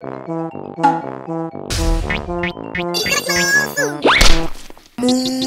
いただきます